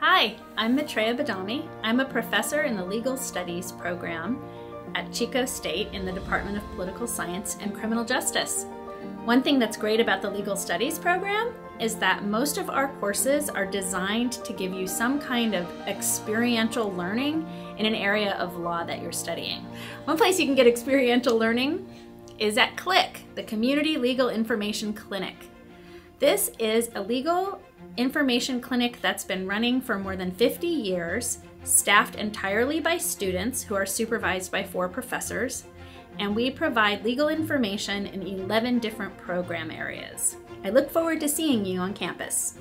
Hi, I'm Maitreya Badami. I'm a professor in the Legal Studies program at Chico State in the Department of Political Science and Criminal Justice. One thing that's great about the Legal Studies program is that most of our courses are designed to give you some kind of experiential learning in an area of law that you're studying. One place you can get experiential learning is at CLIC, the Community Legal Information Clinic. This is a legal information clinic that's been running for more than 50 years, staffed entirely by students who are supervised by four professors, and we provide legal information in 11 different program areas. I look forward to seeing you on campus.